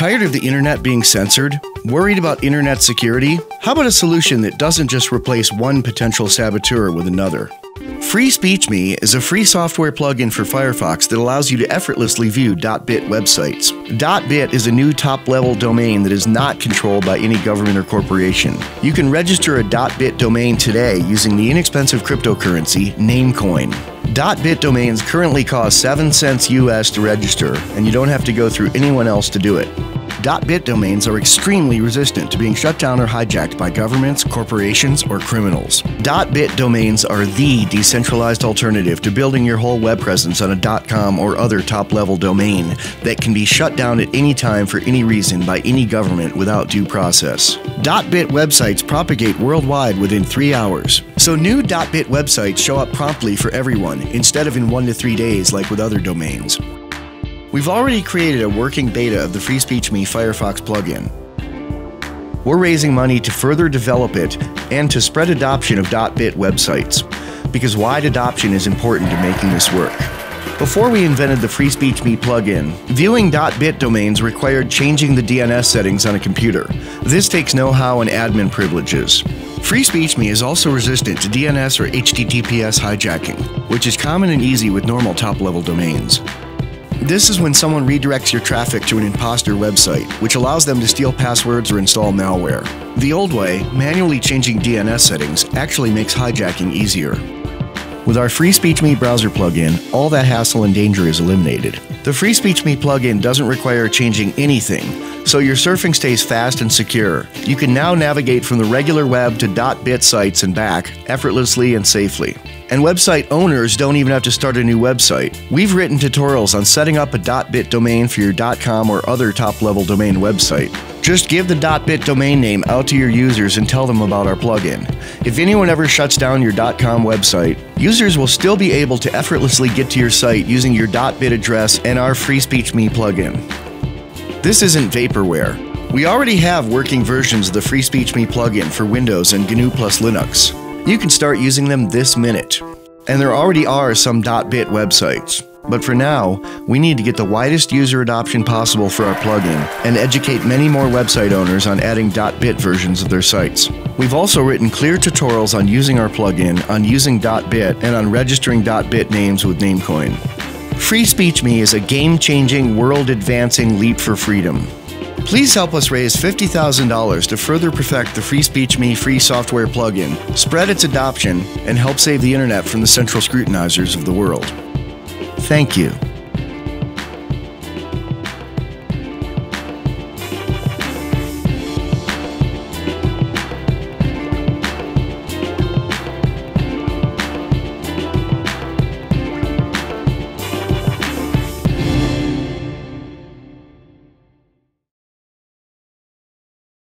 Tired of the internet being censored? Worried about internet security? How about a solution that doesn't just replace one potential saboteur with another? Free Speech Me is a free software plugin for Firefox that allows you to effortlessly view .bit websites. .bit is a new top-level domain that is not controlled by any government or corporation. You can register a .bit domain today using the inexpensive cryptocurrency Namecoin. .bit domains currently cost 7 cents US to register, and you don't have to go through anyone else to do it. .bit domains are extremely resistant to being shut down or hijacked by governments, corporations, or criminals. .bit domains are the decentralized alternative to building your whole web presence on a .com or other top-level domain that can be shut down at any time for any reason by any government without due process. .bit websites propagate worldwide within 3 hours. So new .bit websites show up promptly for everyone instead of in 1 to 3 days like with other domains. We've already created a working beta of the Free Speech Me Firefox plugin. We're raising money to further develop it and to spread adoption of .bit websites, because wide adoption is important to making this work. Before we invented the Free Speech Me plugin, viewing .bit domains required changing the DNS settings on a computer. This takes know-how and admin privileges. Free Speech Me is also resistant to DNS or HTTPS hijacking, which is common and easy with normal top-level domains. This is when someone redirects your traffic to an imposter website, which allows them to steal passwords or install malware. The old way, manually changing DNS settings, actually makes hijacking easier. With our Free Speech Me browser plugin, all that hassle and danger is eliminated. The Free Speech Me plugin doesn't require changing anything, so your surfing stays fast and secure. You can now navigate from the regular web to .bit sites and back effortlessly and safely. And website owners don't even have to start a new website. We've written tutorials on setting up a .bit domain for your .com or other top-level domain website. Just give the .bit domain name out to your users and tell them about our plugin. If anyone ever shuts down your .com website, users will still be able to effortlessly get to your site using your .bit address and our Free Speech Me plugin. This isn't vaporware. We already have working versions of the Free Speech Me plugin for Windows and GNU plus Linux. You can start using them this minute. And there already are some .bit websites. But for now, we need to get the widest user adoption possible for our plugin and educate many more website owners on adding .bit versions of their sites. We've also written clear tutorials on using our plugin, on using .bit, and on registering .bit names with Namecoin. Free Speech Me is a game-changing, world-advancing leap for freedom. Please help us raise $50,000 to further perfect the Free Speech Me free software plugin, spread its adoption, and help save the internet from the central scrutinizers of the world. Thank you.